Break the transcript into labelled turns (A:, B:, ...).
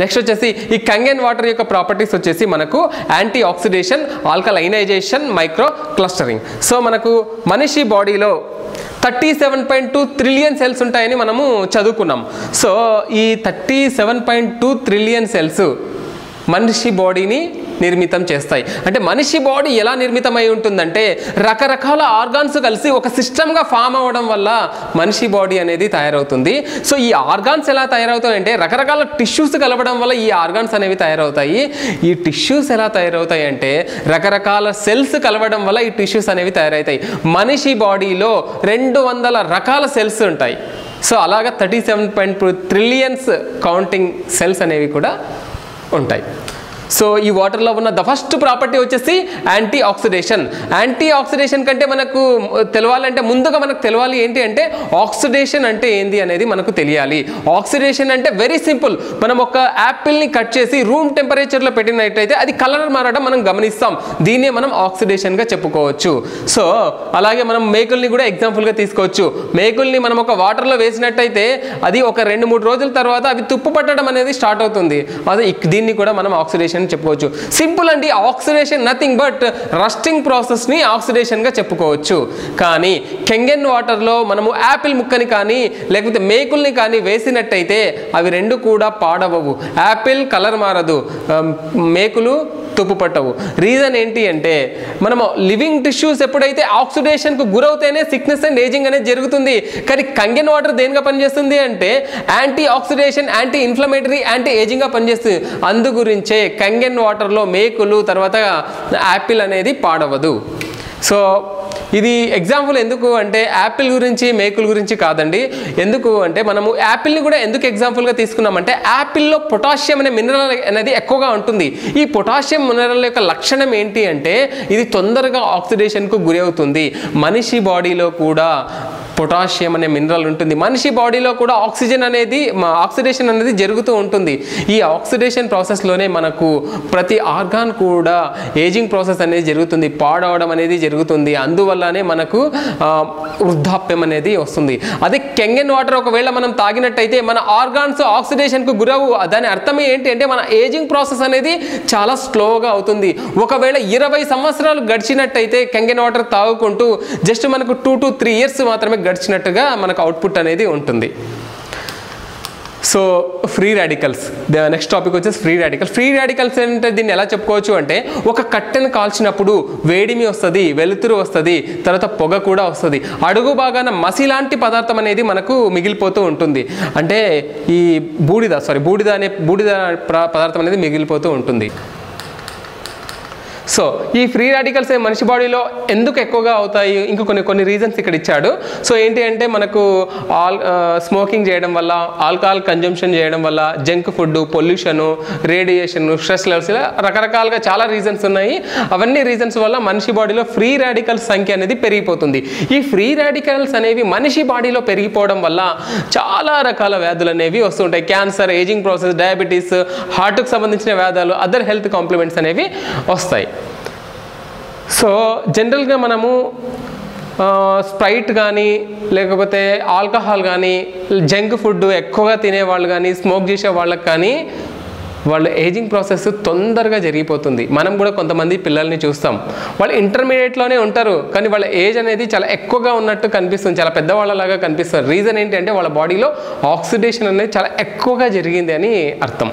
A: Next వచ్చేసి ఈ Kangen water యొక్క ప్రాపర్టీస్ వచ్చేసి మనకు anti oxidation alkalinization micro clustering so మనకు మనిషి బాడీలో thirty seven point two trillion cells ఉంటాయని మనము చదువుకున్నాం. సో ఈ thirty seven point two trillion cells మనిషి బాడీని నిర్మితం చేస్తాయి. అంటే మనిషి బాడీ ఎలా నిర్మితమై ఉంటుందంటే రకరకాల ఆర్గాన్స్ కలిసి ఒక సిస్టమ్గా ఫామ్ అవ్వడం వల్ల మనిషి బాడీ అనేది తయారవుతుంది. సో ఈ ఆర్గాన్స్ ఎలా తయారవుతాయంటే రకరకాల టిష్యూస్ కలవడం వల్ల ఈ ఆర్గాన్స్ అనేవి తయారవుతాయి. ఈ టిష్యూస్ ఎలా తయారవుతాయి అంటే రకరకాల సెల్స్ కలవడం వల్ల ఈ టిష్యూస్ అనేవి తయారవుతాయి. మనిషి బాడీలో రెండు వందల రకాల సెల్స్ ఉంటాయి. సో అలాగా thirty seven point trillions counting cells అనేవి కూడా ఉంటాయి. సో ఈ వాటర్లో ఉన్న ద ఫస్ట్ ప్రాపర్టీ వచ్చేసి యాంటీ ఆక్సిడేషన్ యాంటీ ఆక్సిడేషన్ కంటే మనకు తెలవాలంటే ముందుగా మనకు తెలవాలి ఏంటి అంటే ఆక్సిడేషన్ అంటే ఏంది అనేది మనకు తెలియాలి. ఆక్సిడేషన్ అంటే వెరీ సింపుల్ మనం ఒక యాపిల్ని కట్ చేసి రూమ్ టెంపరేచర్లో పెట్టినట్టయితే అది కలర్ మారడం మనం గమనిస్తాం. దీన్నే మనం ఆక్సిడేషన్గా చెప్పుకోవచ్చు. సో అలాగే మనం మేకుల్ని కూడా ఎగ్జాంపుల్గా తీసుకోవచ్చు. మేకుల్ని మనం ఒక వాటర్లో వేసినట్టయితే అది ఒక రెండు మూడు రోజుల తర్వాత అవి తుప్పు పట్టడం అనేది స్టార్ట్ అవుతుంది. అది దీన్ని కూడా మనం ఆక్సిడేషన్ చెప్పుకోవచ్చు. సింపుల్ అండి ఆక్సిడేషన్ నథింగ్ బట్ రస్టింగ్ ప్రాసెస్ని ఆక్సిడేషన్గా చెప్పుకోవచ్చు. కానీ కెంగెన్ వాటర్లో మనము యాపిల్ ముక్కని కానీ లేకపోతే మేకుల్ని కానీ వేసినట్టయితే అవి రెండు కూడా పాడవవు. యాపిల్ కలర్ మారదు. Um, మేకులు తుప్పు పట్టవు. రీజన్ ఏంటి అంటే మనము లివింగ్ టిష్యూస్ ఎప్పుడైతే ఆక్సిడేషన్కు గురవుతేనే సిక్నెస్ అండ్ ఏజింగ్ అనేది జరుగుతుంది. కానీ కంగెన్ వాటర్ దేనిగా పనిచేస్తుంది అంటే anti oxidation anti inflammatory anti ఏజింగ్గా పనిచేస్తుంది. అందు గురించే కంగెన్ వాటర్లో మేకులు తర్వాత యాపిల్ అనేది పాడవదు. సో ఇది ఎగ్జాంపుల్ ఎందుకు అంటే యాపిల్ గురించి మేకుల గురించి కాదండి. ఎందుకు అంటే మనము యాపిల్ని కూడా ఎందుకు ఎగ్జాంపుల్గా తీసుకున్నామంటే యాపిల్లో పొటాషియం అనే మినరల్ అనేది ఎక్కువగా ఉంటుంది. ఈ పొటాషియం మినరల్ యొక్క లక్షణం ఏంటి అంటే ఇది తొందరగా ఆక్సిడేషన్కు గురి అవుతుంది. మనిషి బాడీలో కూడా పొటాషియం అనే మినరల్ ఉంటుంది. మనిషి బాడీలో కూడా ఆక్సిజన్ అనేది ఆక్సిడేషన్ అనేది జరుగుతూ ఉంటుంది. ఈ ఆక్సిడేషన్ ప్రాసెస్లోనే మనకు ప్రతి ఆర్గాన్ కూడా ఏజింగ్ ప్రాసెస్ అనేది జరుగుతుంది. పాడవడం అనేది జరుగుతుంది. అందువల్లనే మనకు వృద్ధాప్యం అనేది వస్తుంది. అదే కెంగెన్ వాటర్ ఒకవేళ మనం తాగినట్టయితే మన ఆర్గాన్స్ ఆక్సిడేషన్కు గురవు. దాని అర్థం ఏంటి అంటే మన ఏజింగ్ ప్రాసెస్ అనేది చాలా స్లోగా అవుతుంది. ఒకవేళ ఇరవై సంవత్సరాలు గడిచినట్టయితే కెంగెన్ వాటర్ తాగుకుంటూ జస్ట్ మనకు టూ టు త్రీ ఇయర్స్ మాత్రమే గడిచినట్టుగా మనకు అవుట్పుట్ అనేది ఉంటుంది. So free radicals next topic వచ్చేసి ఫ్రీ రాడికల్స్ ఫ్రీ రాడికల్స్ అంటే దీన్ని ఎలా చెప్పుకోవచ్చు అంటే ఒక కట్టెను కాల్చినప్పుడు వేడిమి వస్తుంది వెలుతురు వస్తుంది తర్వాత పొగ కూడా వస్తుంది. అడుగు భాగాన మసి లాంటి పదార్థం అనేది మనకు మిగిలిపోతూ ఉంటుంది. అంటే ఈ బూడిద సారీ బూడిద అనే బూడిద పదార్థం అనేది మిగిలిపోతూ ఉంటుంది. సో ఈ ఫ్రీ రాడికల్స్ మనిషి బాడీలో ఎందుకు ఎక్కువగా అవుతాయి? ఇంకా కొన్ని కొన్ని రీజన్స్ ఇక్కడ ఇచ్చాడు. సో ఏంటి అంటే మనకు ఆల్ స్మోకింగ్ చేయడం వల్ల ఆల్కహాల్ కన్జంప్షన్ చేయడం వల్ల junk food pollution radiation stress levels ఇలా రకరకాలుగా చాలా రీజన్స్ ఉన్నాయి. అవన్నీ రీజన్స్ వల్ల మనిషి బాడీలో ఫ్రీ రాడికల్స్ సంఖ్య అనేది పెరిగిపోతుంది. ఈ ఫ్రీ రాడికల్స్ అనేవి మనిషి బాడీలో పెరిగిపోవడం వల్ల చాలా రకాల వ్యాధులు అనేవి వస్తుంటాయి క్యాన్సర్ ఏజింగ్ ప్రాసెస్ డయాబెటీస్ హార్ట్కు సంబంధించిన వ్యాధులు అదర్ హెల్త్ కాంప్లిమెంట్స్ అనేవి వస్తాయి. సో జనరల్గా మనము స్ప్రైట్ కానీ లేకపోతే ఆల్కహాల్ కానీ జంక్ ఫుడ్ ఎక్కువగా తినేవాళ్ళు కానీ స్మోక్ చేసే వాళ్ళకి కానీ వాళ్ళ ఏజింగ్ ప్రాసెస్ తొందరగా జరిగిపోతుంది. మనం కూడా కొంతమంది పిల్లల్ని చూస్తాం. వాళ్ళు ఇంటర్మీడియట్లోనే ఉంటారు కానీ వాళ్ళ ఏజ్ అనేది చాలా ఎక్కువగా ఉన్నట్టు కనిపిస్తుంది. చాలా పెద్దవాళ్ళలాగా కనిపిస్తారు రీజన్ ఏంటంటే వాళ్ళ బాడీలో ఆక్సిడేషన్ అనేది చాలా ఎక్కువగా జరిగింది అని అర్థం.